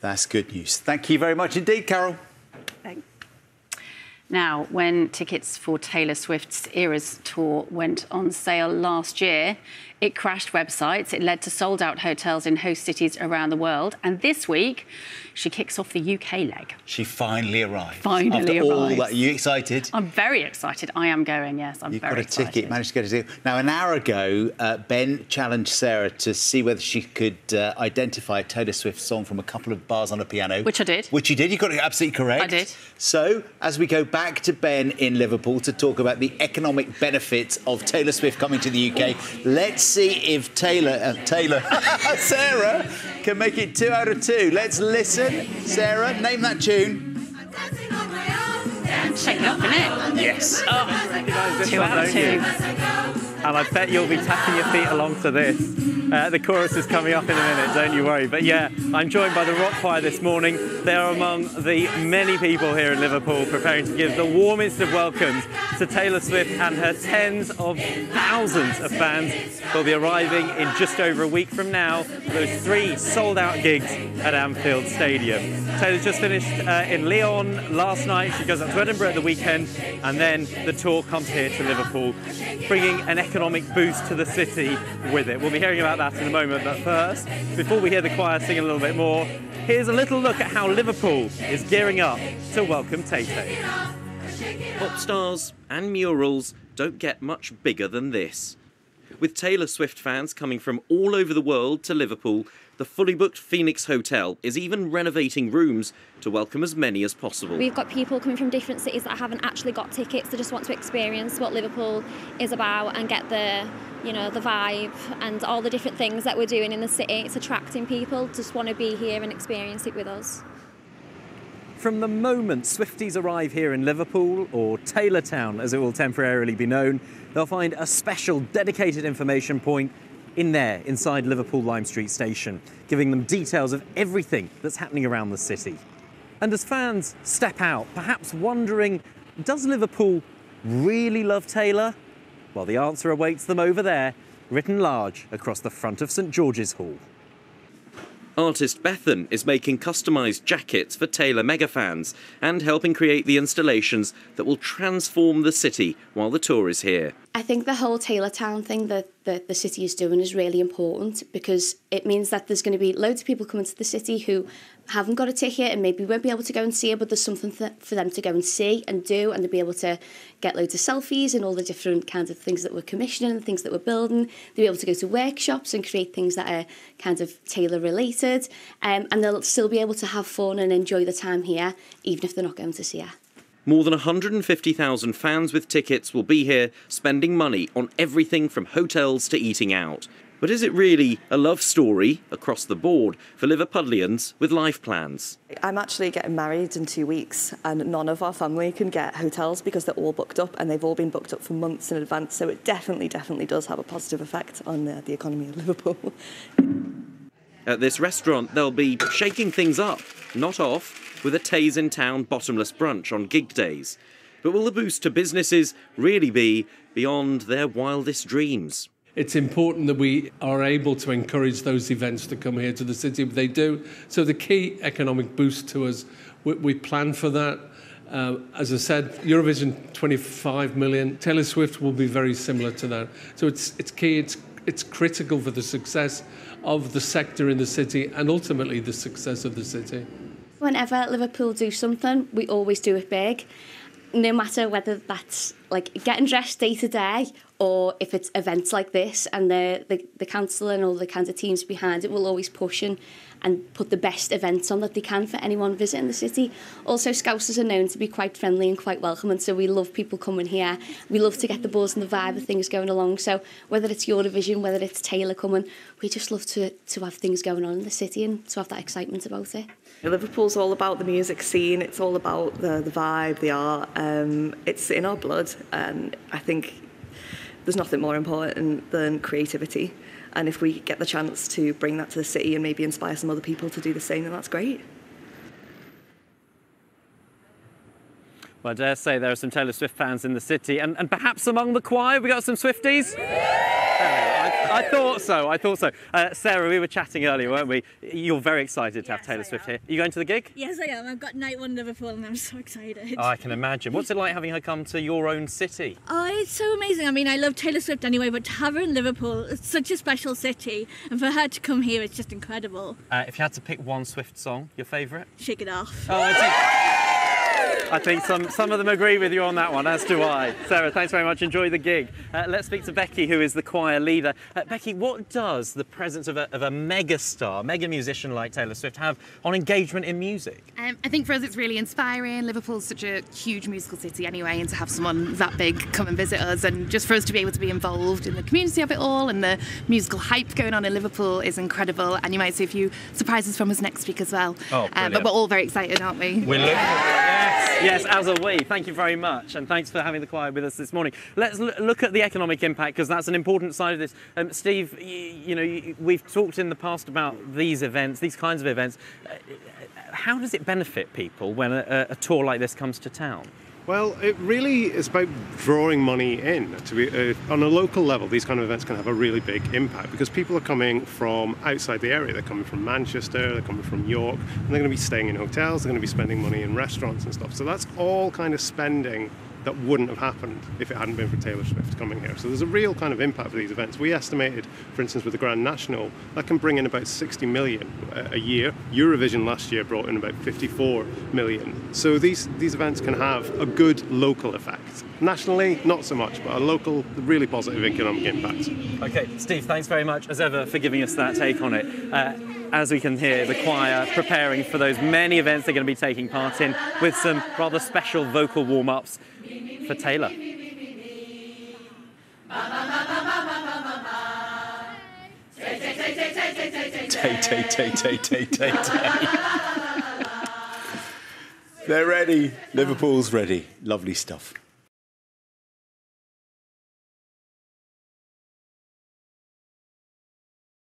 That's good news. Thank you very much indeed, Carol. Now, when tickets for Taylor Swift's Eras tour went on sale last year, it crashed websites. It led to sold out hotels in host cities around the world. And this week, she kicks off the UK leg. She finally arrived. Finally After arrives. all that, are you excited? I'm very excited. I am going, yes. I'm You've very got a excited. ticket, managed to get a ticket. Now, an hour ago, uh, Ben challenged Sarah to see whether she could uh, identify a Taylor Swift song from a couple of bars on a piano. Which I did. Which you did. You got it absolutely correct. I did. So, as we go back to Ben in Liverpool to talk about the economic benefits of Taylor Swift coming to the UK, let's see if Taylor, uh, Taylor, Sarah, can make it two out of two. Let's listen. Sarah, name that tune. Shake it up, innit? Yes. This Two out of two. And I bet you'll be tapping your feet along to this. Uh, the chorus is coming up in a minute, don't you worry. But yeah, I'm joined by the Rock Choir this morning. They are among the many people here in Liverpool preparing to give the warmest of welcomes to Taylor Swift and her tens of thousands of fans who'll be arriving in just over a week from now. For those three sold out gigs at Anfield Stadium. Taylor's just finished uh, in Lyon last night. She goes up to Edinburgh at the weekend, and then the tour comes here to Liverpool, bringing an economic boost to the city with it. We'll be hearing about that in a moment, but first, before we hear the choir sing a little bit more, here's a little look at how Liverpool is gearing up to welcome Tay. Pop stars and murals don't get much bigger than this. With Taylor Swift fans coming from all over the world to Liverpool, the fully booked Phoenix Hotel is even renovating rooms to welcome as many as possible. We've got people coming from different cities that haven't actually got tickets. They just want to experience what Liverpool is about and get the, you know, the vibe and all the different things that we're doing in the city. It's attracting people to just want to be here and experience it with us. From the moment Swifties arrive here in Liverpool, or Taylortown as it will temporarily be known, they'll find a special dedicated information point in there inside Liverpool Lime Street Station, giving them details of everything that's happening around the city. And as fans step out, perhaps wondering, does Liverpool really love Taylor? Well, the answer awaits them over there, written large across the front of St George's Hall. Artist Bethan is making customised jackets for Taylor mega fans and helping create the installations that will transform the city while the tour is here. I think the whole Taylor Town thing that, the city is doing is really important because it means that there's going to be loads of people coming to the city who haven't got a ticket and maybe won't be able to go and see it, but there's something th- for them to go and see and do and to be able to get loads of selfies and all the different kinds of things that we're commissioning and things that we're building. They'll be able to go to workshops and create things that are kind of Taylor related um, and they'll still be able to have fun and enjoy the time here even if they're not going to see her. More than 150,000 fans with tickets will be here spending money on everything from hotels to eating out. But is it really a love story across the board for Liverpudlians with life plans? I'm actually getting married in two weeks, and none of our family can get hotels because they're all booked up, and they've all been booked up for months in advance. So it definitely, definitely does have a positive effect on the, the economy of Liverpool. At this restaurant, they'll be shaking things up, not off, with a Tays in Town bottomless brunch on gig days. But will the boost to businesses really be beyond their wildest dreams? It's important that we are able to encourage those events to come here to the city. They do. So the key economic boost to us, we, we plan for that. Uh, as I said, Eurovision 25 million. Taylor Swift will be very similar to that. So it's it's key. It's it's critical for the success of the sector in the city and ultimately the success of the city. Whenever Liverpool do something, we always do it big. No matter whether that's like getting dressed day to day or if it's events like this and the, the, the council and all the kind of teams behind it will always push and, and put the best events on that they can for anyone visiting the city. Also, Scousers are known to be quite friendly and quite welcome and so we love people coming here. We love to get the buzz and the vibe of things going along. So whether it's Eurovision, whether it's Taylor coming, we just love to, to have things going on in the city and to have that excitement about it. Liverpool's all about the music scene, it's all about the, the vibe, the art. Um, it's in our blood and I think there's nothing more important than creativity. And if we get the chance to bring that to the city and maybe inspire some other people to do the same, then that's great. Well, I dare say there are some Taylor Swift fans in the city, and, and perhaps among the choir, we got some Swifties. Hello. I, thought so. I thought so. Uh, Sarah, we were chatting earlier, weren't we? You're very excited to have Taylor I Swift am. here. Are you going to the gig? Yes, I am. I've got night one Liverpool and I'm so excited. Oh, I can imagine. What's it like having her come to your own city? Oh, it's so amazing. I mean, I love Taylor Swift anyway, but to have her in Liverpool, it's such a special city. And for her to come here, it's just incredible. Uh, if you had to pick one Swift song, your favourite? Shake it off. Oh, I think, some, some of them agree with you on that one, as do I. Sarah, thanks very much. Enjoy the gig. Uh, let's speak to Becky, who is the choir leader. Uh, Becky, what does the presence of a, of a mega star, mega musician like Taylor Swift have on engagement in music? Um, I think for us it's really inspiring. Liverpool's such a huge musical city anyway, and to have someone that big come and visit us, and just for us to be able to be involved in the community of it all and the musical hype going on in Liverpool is incredible. And you might see a few surprises from us next week as well. Oh, Uh, but we're all very excited, aren't we? We're looking. Yes, yes, as are we. Thank you very much, and thanks for having the choir with us this morning. Let's look at the economic impact because that's an important side of this. Um, Steve, y- you know, we've talked in the past about these events, these kinds of events. Uh, How does it benefit people when a, a tour like this comes to town? Well, it really is about drawing money in. To be, uh, on a local level, these kind of events can have a really big impact because people are coming from outside the area. They're coming from Manchester, they're coming from York, and they're going to be staying in hotels, they're going to be spending money in restaurants and stuff. So that's all kind of spending that wouldn't have happened if it hadn't been for Taylor Swift coming here. So there's a real kind of impact for these events. We estimated, for instance, with the Grand National, that can bring in about 60 million a a year. Eurovision last year brought in about 54 million. So these, these events can have a good local effect. Nationally, not so much, but a local, really positive economic impact. Okay, Steve, thanks very much as ever for giving us that take on it. Uh, as we can hear, the choir preparing for those many events they're going to be taking part in with some rather special vocal warm ups for Taylor. Tay, tay, tay, tay, tay, tay, tay. They're ready. Liverpool's ready. Lovely stuff.